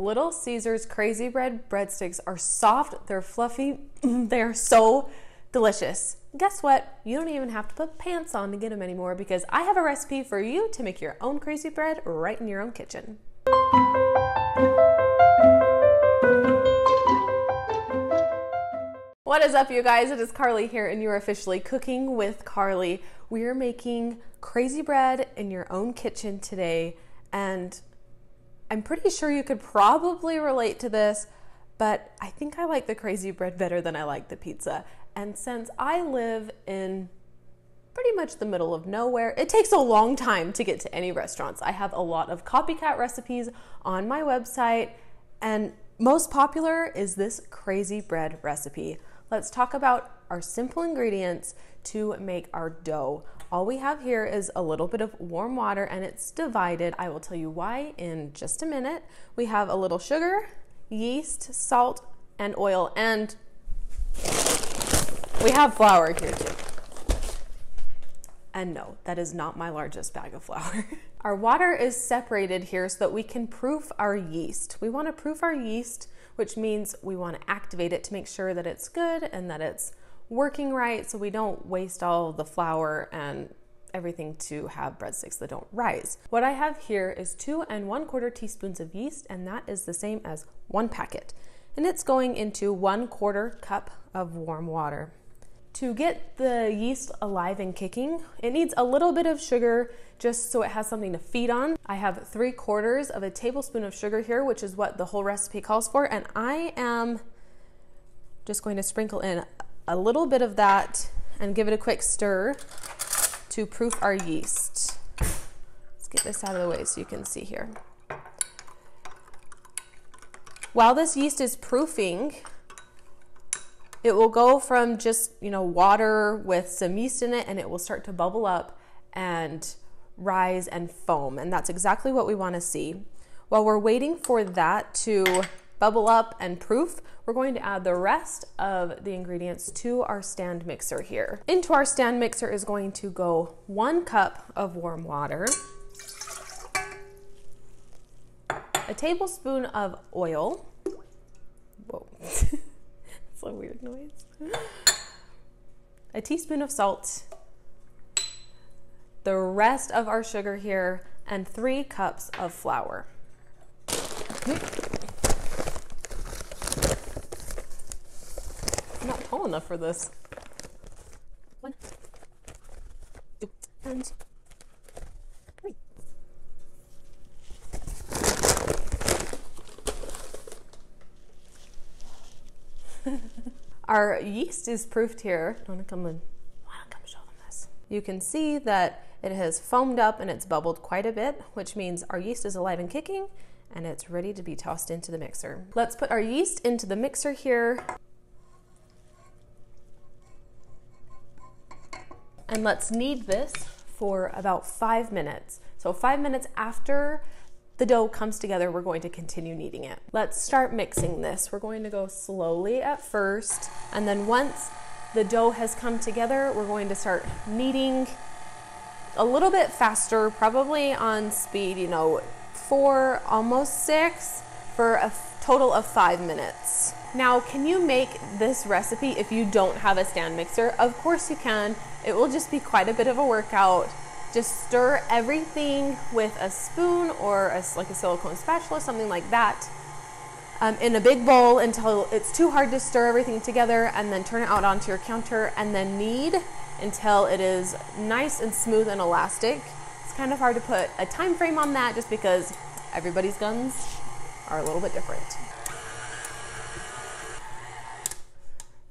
Little Caesars Crazy Bread breadsticks are soft, they're fluffy, they're so delicious. Guess what? You don't even have to put pants on to get them anymore because I have a recipe for you to make your own crazy bread right in your own kitchen. What is up, you guys? It is Karli here, and you're officially cooking with Karli. We are making crazy bread in your own kitchen today, and I'm pretty sure you could probably relate to this, but I think I like the crazy bread better than I like the pizza. And since I live in pretty much the middle of nowhere, it takes a long time to get to any restaurants. I have a lot of copycat recipes on my website, and most popular is this crazy bread recipe. Let's talk about our simple ingredients to make our dough. All we have here is a little bit of warm water and it's divided. I will tell you why in just a minute. We have a little sugar, yeast, salt, and oil, and we have flour here too. And no, that is not my largest bag of flour. our water is separated here so that we can proof our yeast. We want to proof our yeast which means we want to activate it to make sure that it's good and that it's working right so we don't waste all the flour and everything to have breadsticks that don't rise. What I have here is two and one quarter teaspoons of yeast, and that is the same as one packet. And it's going into one quarter cup of warm water. To get the yeast alive and kicking, it needs a little bit of sugar just so it has something to feed on. I have three quarters of a tablespoon of sugar here, which is what the whole recipe calls for. And I am just going to sprinkle in a little bit of that and give it a quick stir to proof our yeast. Let's get this out of the way so you can see here. While this yeast is proofing, it will go from just, you know, water with some yeast in it and it will start to bubble up and rise and foam. And that's exactly what we want to see. While we're waiting for that to bubble up and proof, we're going to add the rest of the ingredients to our stand mixer here. Into our stand mixer is going to go one cup of warm water, a tablespoon of oil. Whoa. That's a weird noise. A teaspoon of salt, the rest of our sugar here, and three cups of flour. I'm not tall enough for this. One, two, and Our yeast is proofed here. Want to come in? Want to come show them this? You can see that it has foamed up and it's bubbled quite a bit, which means our yeast is alive and kicking and it's ready to be tossed into the mixer. Let's put our yeast into the mixer here. And let's knead this for about five minutes. So five minutes after the dough comes together, we're going to continue kneading it. Let's start mixing this. We're going to go slowly at first, and then once the dough has come together, we're going to start kneading a little bit faster, probably on speed, you know, four, almost six, for a total of five minutes. Now, can you make this recipe if you don't have a stand mixer? Of course you can. It will just be quite a bit of a workout. Just stir everything with a spoon or a, like a silicone spatula, something like that, um, in a big bowl until it's too hard to stir everything together, and then turn it out onto your counter and then knead until it is nice and smooth and elastic. It's kind of hard to put a time frame on that just because everybody's guns are a little bit different.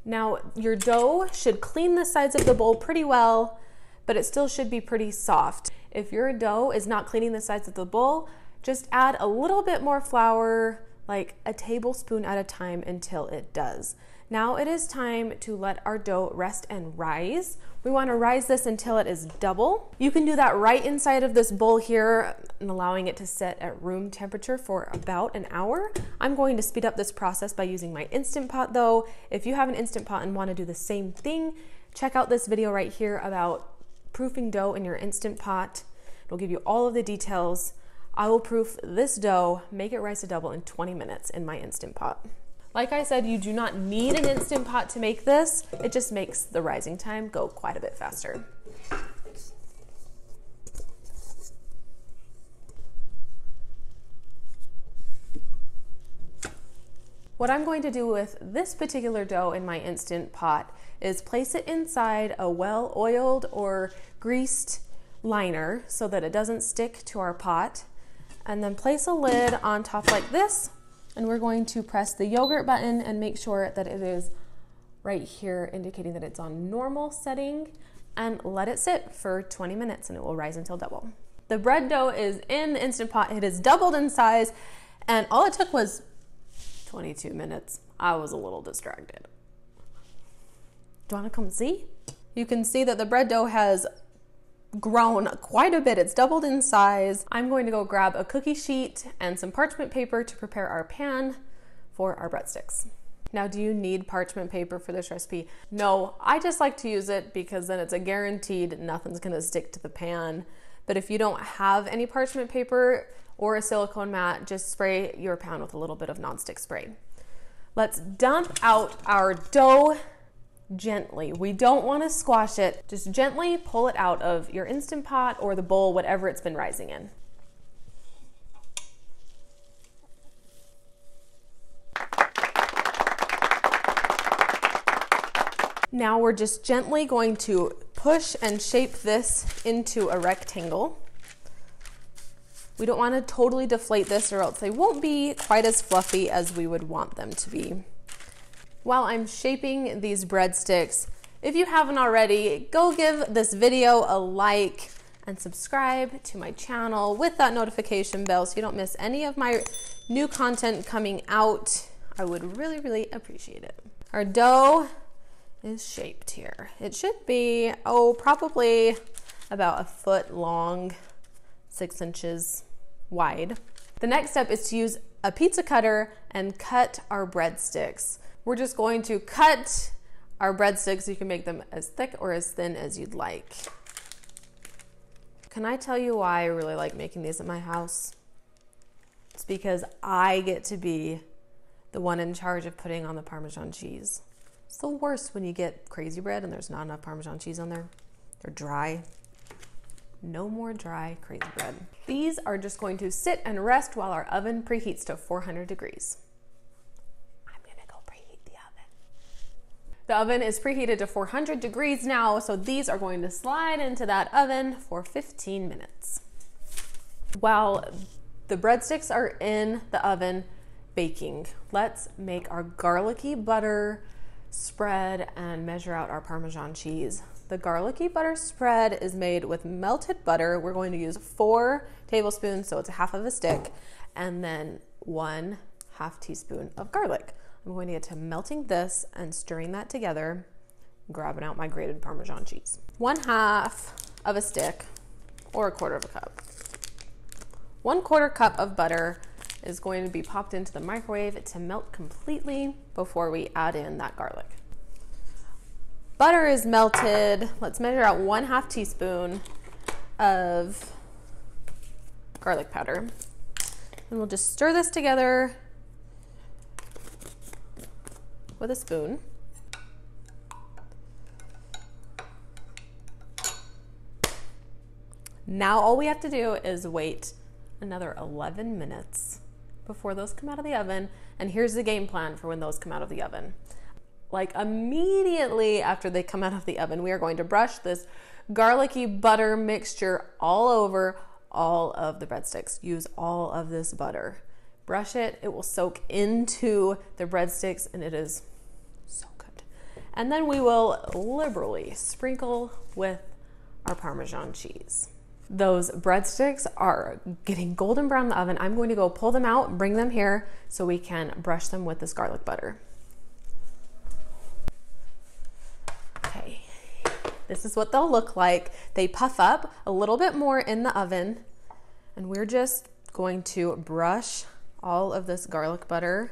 Now, your dough should clean the sides of the bowl pretty well but it still should be pretty soft. If your dough is not cleaning the sides of the bowl, just add a little bit more flour, like a tablespoon at a time until it does. Now it is time to let our dough rest and rise. We want to rise this until it is double. You can do that right inside of this bowl here and allowing it to set at room temperature for about an hour. I'm going to speed up this process by using my Instant Pot though. If you have an Instant Pot and want to do the same thing, check out this video right here about proofing dough in your Instant Pot. It'll give you all of the details I will proof this dough, make it rise to double in 20 minutes in my Instant Pot. Like I said, you do not need an Instant Pot to make this. It just makes the rising time go quite a bit faster. What I'm going to do with this particular dough in my Instant Pot is place it inside a well-oiled or greased liner so that it doesn't stick to our pot. And then place a lid on top like this. And we're going to press the yogurt button and make sure that it is right here indicating that it's on normal setting and let it sit for 20 minutes and it will rise until double. The bread dough is in the Instant Pot. It has doubled in size and all it took was 22 minutes. I was a little distracted. Do you want to come see? You can see that the bread dough has grown quite a bit. It's doubled in size. I'm going to go grab a cookie sheet and some parchment paper to prepare our pan for our breadsticks. Now, do you need parchment paper for this recipe? No, I just like to use it because then it's a guaranteed nothing's gonna stick to the pan. But if you don't have any parchment paper, or a silicone mat, just spray your pan with a little bit of nonstick spray. Let's dump out our dough gently. We don't want to squash it. Just gently pull it out of your Instant Pot or the bowl, whatever it's been rising in. Now we're just gently going to push and shape this into a rectangle. We don't want to totally deflate this or else they won't be quite as fluffy as we would want them to be. While I'm shaping these breadsticks, if you haven't already, go give this video a like and subscribe to my channel with that notification bell so you don't miss any of my new content coming out. I would really, really appreciate it. Our dough is shaped here. It should be, oh, probably about a foot long, six inches wide. The next step is to use a pizza cutter and cut our breadsticks. We're just going to cut our breadsticks. You can make them as thick or as thin as you'd like. Can I tell you why I really like making these at my house? It's because I get to be the one in charge of putting on the Parmesan cheese. It's the worst when you get crazy bread and there's not enough Parmesan cheese on there. They're dry. No more dry crazy bread. These are just going to sit and rest while our oven preheats to 400 degrees. I'm gonna go preheat the oven. The oven is preheated to 400 degrees now, so these are going to slide into that oven for 15 minutes. While the breadsticks are in the oven baking, let's make our garlicky butter spread and measure out our Parmesan cheese. The garlicky butter spread is made with melted butter. We're going to use four tablespoons, so it's a half of a stick, and then one half teaspoon of garlic. I'm going to get to melting this and stirring that together, grabbing out my grated Parmesan cheese. One half of a stick or a quarter of a cup. One quarter cup of butter is going to be popped into the microwave to melt completely before we add in that garlic. Butter is melted. Let's measure out one half teaspoon of garlic powder. And we'll just stir this together with a spoon. Now all we have to do is wait another 11 minutes before those come out of the oven. And here's the game plan for when those come out of the oven like immediately after they come out of the oven, we are going to brush this garlicky butter mixture all over all of the breadsticks. Use all of this butter. Brush it, it will soak into the breadsticks and it is so good. And then we will liberally sprinkle with our Parmesan cheese. Those breadsticks are getting golden brown in the oven. I'm going to go pull them out, bring them here so we can brush them with this garlic butter. Okay, this is what they'll look like. They puff up a little bit more in the oven, and we're just going to brush all of this garlic butter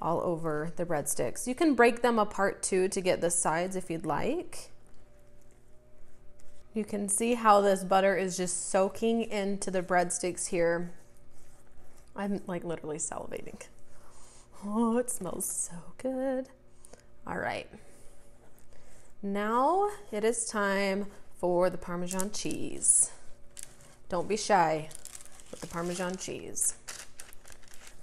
all over the breadsticks. You can break them apart too to get the sides if you'd like. You can see how this butter is just soaking into the breadsticks here. I'm like literally salivating. Oh, it smells so good. All right. Now it is time for the Parmesan cheese. Don't be shy with the Parmesan cheese.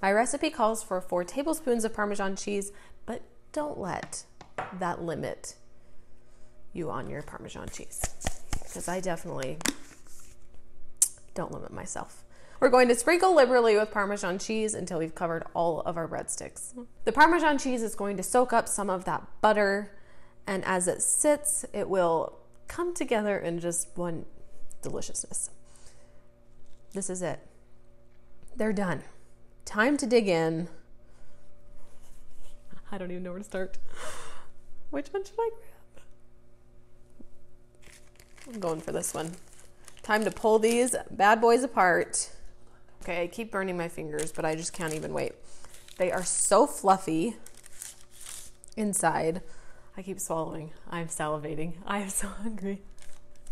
My recipe calls for four tablespoons of Parmesan cheese, but don't let that limit you on your Parmesan cheese because I definitely don't limit myself. We're going to sprinkle liberally with Parmesan cheese until we've covered all of our breadsticks. The Parmesan cheese is going to soak up some of that butter, and as it sits, it will come together in just one deliciousness. This is it. They're done. Time to dig in. I don't even know where to start. Which one should I grab? I'm going for this one. Time to pull these bad boys apart. Okay, I keep burning my fingers, but I just can't even wait. They are so fluffy inside. I keep swallowing. I'm salivating. I am so hungry.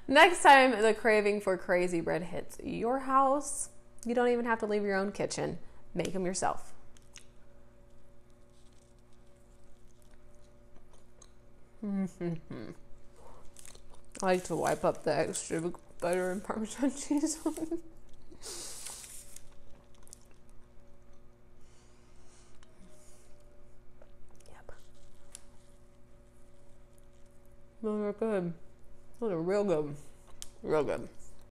Next time the craving for crazy bread hits your house, you don't even have to leave your own kitchen. Make them yourself. I like to wipe up the extra butter and Parmesan cheese. On Yep. Those are good. Those are real good. Real good.